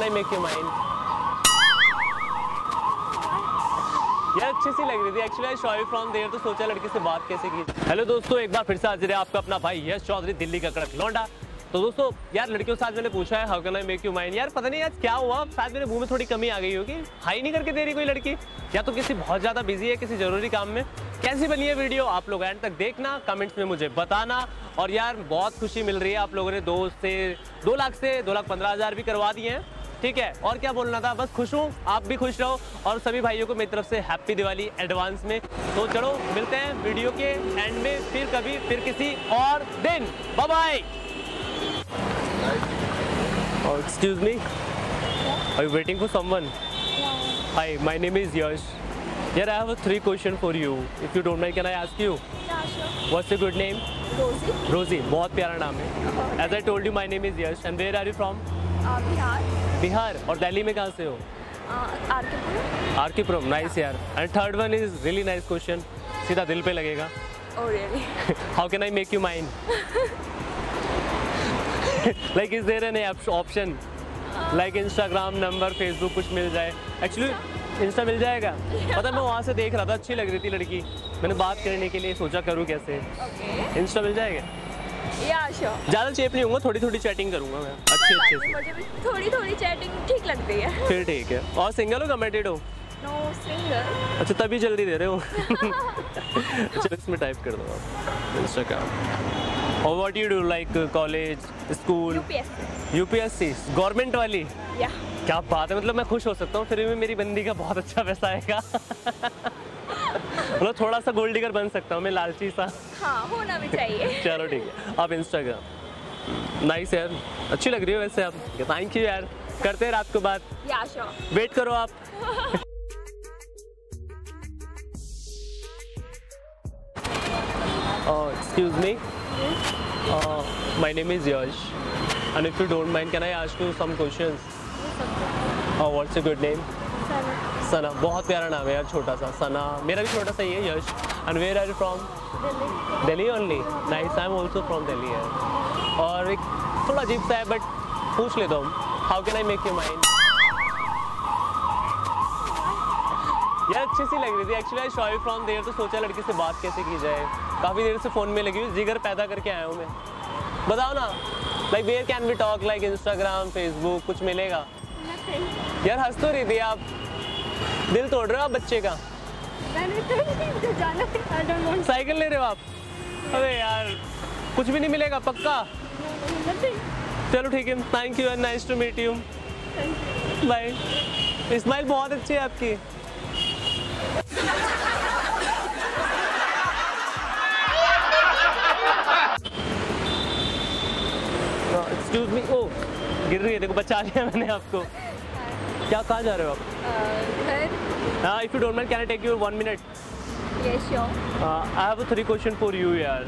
Can I make you mind यार अच्छी सी लग रही थी। एक्चुअली शॉय फ्रॉम देयर तो सोचा लड़की से बात कैसे की हेलो दोस्तों, एक बार फिर से हाजिर है आपका अपना भाई यश चौधरी, दिल्ली का कड़क लौंडा। तो दोस्तों, यार, लड़कियों से आज मैंने पूछा है how can I make you mind यार, पता नहीं आज क्या हुआ। शायद मेरे मुँह में थोड़ी कमी आ गई होगी। हाई नहीं करके दे रही कोई लड़की। या तो किसी बहुत ज़्यादा बिज़ी है, किसी ज़रूरी काम में। कैसी बनी है वीडियो आप लोग एंड तक देखना कमेंट्स में मुझे बताना। और यार, बहुत खुशी मिल रही है आप लोगों ने दो से, दो लाख से दो लाख पंद्रह हज़ार भी करवा दिए हैं। ठीक है? और क्या बोलना था? बस खुश हूँ। आप भी खुश रहो। और सभी भाइयों को मेरी तरफ़ से हैप्पी दिवाली एडवांस में। तो चलो मिलते हैं वीडियो के एंड में। फिर कभी फिर किसी और दिन। Bye excuse me I you waiting for someone hi my name is Yash यार I have three question for you if you don't mind can I ask you what's your good name Rosie Rosie बहुत प्यारा नाम है। As I told you my name is Yash and where are you from Bihar? Bihar और दिल्ली में कहाँ से हो? आरकेप्रोम नाइस यार। And third one is really nice question सीधा दिल पे लगेगा। How can I make you mind like is there an option like Instagram number Facebook कुछ मिल जाए। एक्चुअली इंस्टा मिल जाएगा। पता मैं वहाँ से देख रहा था अच्छी लग रही थी लड़की। मैंने बात करने के लिए सोचा करूँ कैसे? इंस्टा मिल जाएगा? Yeah. ज़्यादा चेप नहीं होऊँगा थोड़ी थोड़ी चैटिंग करूँगा मैं। अच्छे अच्छे मुझे भी थोड़ी थोड़ी चैटिंग ठीक लगती है। फिर ठीक है। और सिंगल हो कमेटेड हो? नो सिंगल अच्छा तभी जल्दी दे रहे हो। चलो इसमें टाइप कर दो आप। इंस्टाग्राम और what you do like college school UPSC UPSC government वाली? या क्या बात है मतलब मैं खुश हो सकता हूँ फिर भी मेरी बंदी का बहुत अच्छा पैसा आएगा। मतलब थोड़ा सा गोल्ड डिगर बन सकता हूँ मैं लालची सा। हाँ होना भी चाहिए। चलो ठीक है आप इंस्टाग्राम नाइस यार अच्छी लग रही हो वैसे आप। थैंक यू यार करते हैं रात को बात। या श्योर वेट करो आप। Me. Uh, my name is Yash. And if you don't mind can I ask you some questions? Uh, what's your good name? सना बहुत प्यारा नाम है यार छोटा सा। सना मेरा भी छोटा सा ही है Yash and where are you from Delhi only nice I am also from Delhi यार और एक थोड़ा अजीब सा है बट पूछ लेता हूँ। How can I make you mind यार अच्छी सी लग रही थी। Actually I shy from there तो सोचा लड़की से बात कैसे की जाए। काफ़ी देर से फ़ोन में लगी हुई जिगर पैदा करके आया हूँ मैं। बताओ ना like where can we talk like Instagram Facebook कुछ मिलेगा? यार हंस तो रही थी आप। दिल तोड़ रहे हो आप बच्चे का। साइकिल ले रहे हो आप? अरे यार कुछ भी नहीं मिलेगा पक्का? चलो ठीक है thank you and nice to meet you bye smile बहुत अच्छी है आपकी. एक्सक्यूज मी ओ गिर रही है देखो बचा लिया मैंने आपको. क्या कहाँ जा रहे हो आप? घर हाँ if you don't mind can I take you one minute ये sure I have three question for you यार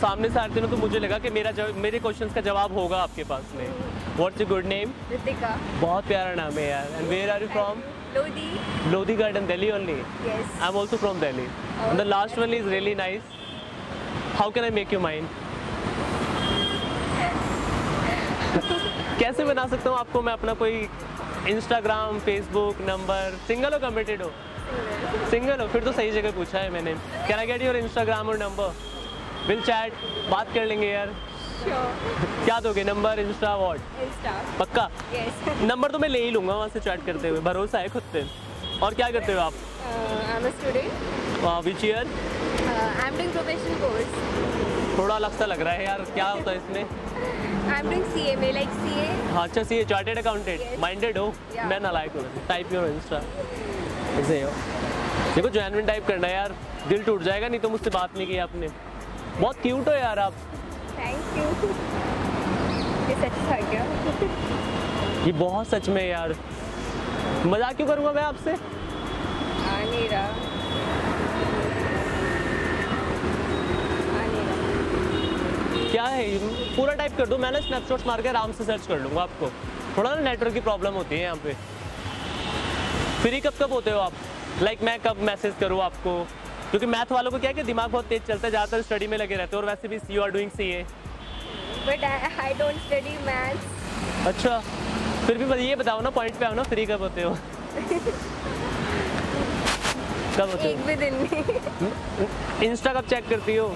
सामने से आते ना तो मुझे लगा कि मेरा जव, मेरे क्वेश्चंस का जवाब होगा आपके पास में। What's your good name Ritika बहुत प्यारा नाम है यार। And where are you from Lodhi Lodhi Garden Delhi only yes I am also from Delhi the last one is really nice how can I make you mind कैसे बना सकता हूँ आपको? मैं अपना कोई इंस्टाग्राम फेसबुक नंबर सिंगल हो committed हो? सिंगल हो फिर तो सही जगह पूछा है मैंने। Can I get your Instagram और नंबर विल चैट बात कर लेंगे यार। श्योर क्या दोगे? नंबर इंस्टा वॉट पक्का? यस नंबर तो मैं ले ही लूँगा वहाँ से चैट करते हुए। भरोसा है खुद पे। और क्या करते हो आप? I am a student which year I am doing professional course थोड़ा अलग सा लग रहा है यार क्या होता है इसमें? आई एम डूइंग सीए में लाइक सीए हाँ अच्छा सी चार्टेड अकाउंटेंट माइंडेड हो? मैं ना लायक हूँ टाइप योर इंस्टा ऐसे ही हो। देखो जैनविन टाइप करना है यार। दिल टूट जाएगा नहीं तो मुझसे बात नहीं की आपने। बहुत क्यूट हो यार आप। थैंक यू ये सच था क्या? ये बहुत सच में यार। मज़ाक क्यों करूँगा मैं आपसे आ नहीं रहा आ नहीं रहा क्या है? पूरा टाइप कर दो। मैंने स्नैपशॉट्स मार के आराम से सर्च कर लूँगा आपको। थोड़ा ना नेटवर्क की प्रॉब्लम होती है यहाँ पे। फ्री कब कब होते हो आप? लाइक like, मैं कब मैसेज करूँ आपको? क्योंकि मैथ वालों को क्या है कि दिमाग बहुत तेज चलता है ज़्यादातर स्टडी में लगे रहते हो और वैसे भी you are doing C A but I don't study maths अच्छा। फिर भी ये बताओ ना पॉइंट पे आओ ना फ्री कब होते हो? कब होते एक भी दिन हो इंस्टा कब चेक करती हो?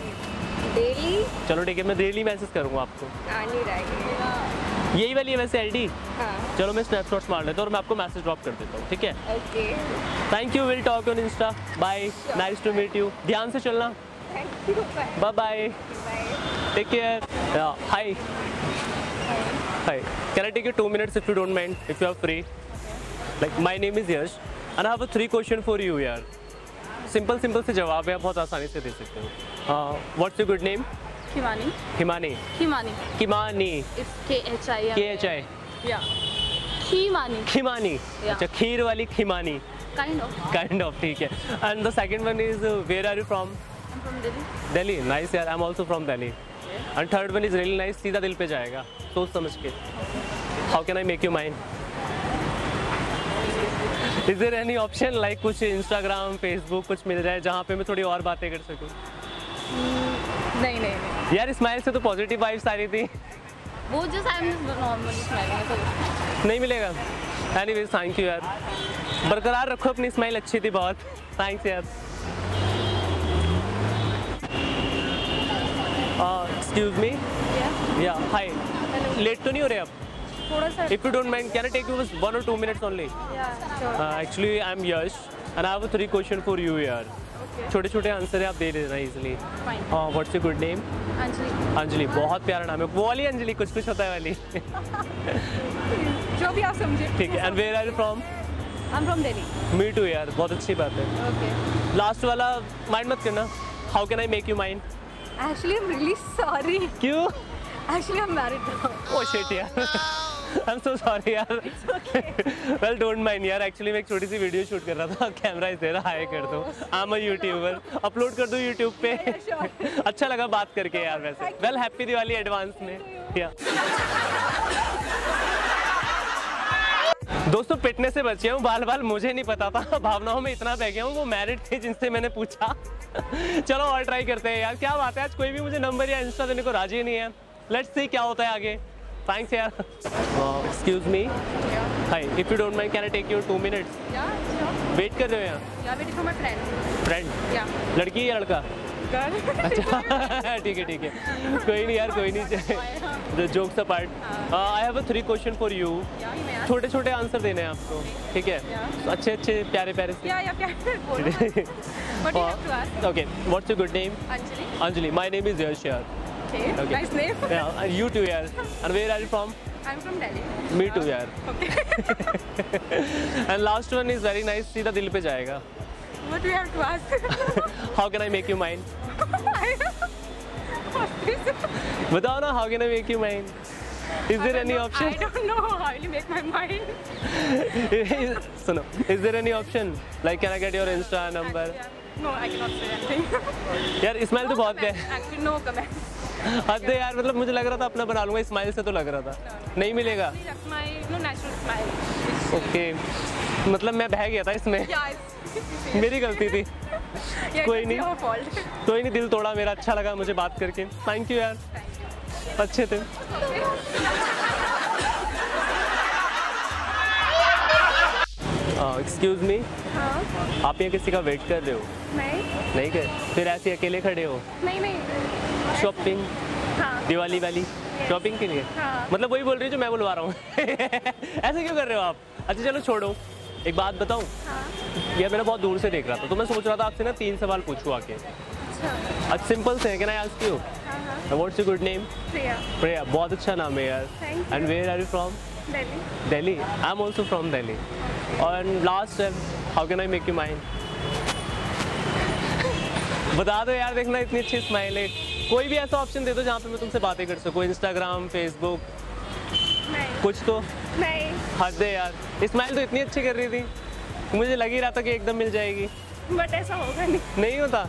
डेली? चलो ठीक है मैं डेली मैसेज करूँगा आपको। आ नहीं रहा यही वाली है वैसे आई हाँ। चलो मैं स्नैपशॉट मार लेता हूँ और मैं आपको मैसेज ड्रॉप कर देता हूँ ठीक है? Okay thank you will talk on insta bye nice to meet you ध्यान से चलना। Bye bye take care hi hi can I take you two minutes if you don't mind if you are free like my name is Yash and I have a three question for you यार simple simple से जवाब है आप बहुत आसानी से दे सकते हो। What's your good name. Himani K H I Yeah. Kimani. Khimani. अच्छा खीर वाली Khimani. Kind of. Kind of ठीक है। And the second one is where are you from I'm from Delhi. Delhi nice यार I am also from Delhi and third one is really nice सीधा दिल पे जाएगा सोच समझ के। How can I make you mind is there any option like कुछ Instagram Facebook कुछ मिल जाए जहाँ पे मैं थोड़ी और बातें कर सकूँ? नहीं नहीं नहीं। यार स्माइल से तो पॉजिटिव वाइब्स आ रही थी। वो normally smiling. So नहीं मिलेगा। एनी वेज थैंक यू यार। बरकरार रखो अपनी स्माइल अच्छी थी बहुत। थैंक्स यार। एक्सक्यूज मी या हाय लेट तो नहीं हो रहे आप? थोड़ा सा. If you don't mind, can I take you just one or two minutes only? Yeah. Sure. Uh, actually, I'm Yash, and I have three question for you यार. Okay. छोटे छोटे आंसर है आप दे देना easily. What's your good name Anjali. Anjali बहुत प्यारा नाम है वो वाली अंजलि कुछ कुछ होता है वाली जो भी आप समझे. ठीक है and where are you from I'm from Delhi. Me too यार बहुत अच्छी बात है Okay. लास्ट वाला माइंड मत करना how can I make you mind Actually, I'm really sorry. क्यों Actually, I'm married now. Oh shit यार आई एम सो सॉरी यार वेल डोंट माइंड यार. एक्चुअली मैं एक छोटी सी वीडियो शूट कर रहा था. कैमरा इस तेरा हाई कर दो. I am a YouTuber upload कर दो यूट्यूब पे. अच्छा लगा बात करके यार वैसे. वेल हैप्पी दिवाली एडवांस में. या दोस्तों पिटने से बचे हूँ. बाल बाल मुझे नहीं पता था. भावनाओं में इतना बह गया हूँ. वो मैरिड थे जिनसे मैंने पूछा. चलो और ट्राई करते हैं यार. क्या बात है? आज कोई भी मुझे नंबर या इंस्टा देने को राज़ी नहीं है. लेट्स सी क्या होता है आगे. थैंक्स यार excuse me Yeah. Hi if you don't mind can I take you two minutes Yeah. Sure. Wait कर रहे हो यहाँ Yeah. Waiting for my friend. Friend Yeah. लड़की या लड़का Girl. अच्छा ठीक है ठीक है कोई नहीं यार कोई नहीं jokes apart I have a three question for you Yeah. You. छोटे छोटे आंसर देने हैं आपको ठीक है Yeah. अच्छे अच्छे प्यारे प्यारे से Yeah. Yeah. Yeah. you? Okay what's your good name Anjali. Anjali my name is Yash यार Okay. Okay. Nice name. Yeah, and you too यार and where are you from I'm from Delhi. me too यार Okay. and last one is very nice सीधा दिल पे जाएगा what do you have to ask? how can I make you mine बताओ ना how can I make you mine is there any I option don't know how will you make my mind. सुनो is there any option like can I get your Insta number Yeah. No, I cannot say anything. यार इस्माइल तो No बहुत है comment. Actually, no comment. हद यार मतलब मुझे लग रहा था अपना बना लूँगा इस्माइल से तो लग रहा था। नहीं मिलेगा. ओके मतलब मैं बह गया था इसमें। मेरी गलती थी। कोई नहीं। कोई नहीं दिल तोड़ा मेरा अच्छा लगा मुझे बात करके। थैंक यू यार। अच्छे थे। एक्सक्यूज मी हाँ। आप यहाँ किसी का वेट कर रहे हो? नहीं नहीं कर फिर ऐसे अकेले खड़े हो? नहीं नहीं। शॉपिंग हाँ। दिवाली वाली। शॉपिंग के लिए? हाँ। मतलब वही बोल रही हो जो मैं बुलवा रहा हूँ। ऐसे क्यों कर रहे हो आप? अच्छा चलो छोड़ो। एक बात बताऊँ? हाँ। यार मैंने बहुत दूर से देख रहा था तो मैं सोच रहा था आपसे ना तीन सवाल पूछूँ आके। अच्छा। सिंपल से can I ask you what's your good name Priya. Priya बहुत अच्छा नाम है यार। And where are you from Delhi. Delhi? I am also from Delhi और last how can I make you mind बता दो यार देखना इतनी अच्छी स्माइल है। कोई भी ऐसा ऑप्शन दे दो जहाँ पे मैं तुमसे बातें कर सकूँ। इंस्टाग्राम फेसबुक कुछ तो। नहीं। हद है यार। स्माइल तो इतनी अच्छी कर रही थी। मुझे लग ही रहा था कि एकदम मिल जाएगी। बट ऐसा होगा नहीं। नहीं होता।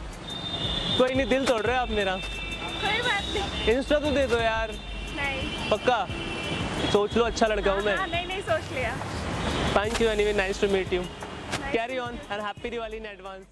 कोई नहीं दिल तोड़ रहे हो आप मेरा। कोई बात नहीं। इंस्टा तो दे दो यार। नहीं। पक्का? सोच लो अच्छा लड़का हूँ मैं। हाँ नहीं नहीं सोच लिया। Thank you anyway nice to meet you carry on and happy Diwali in advance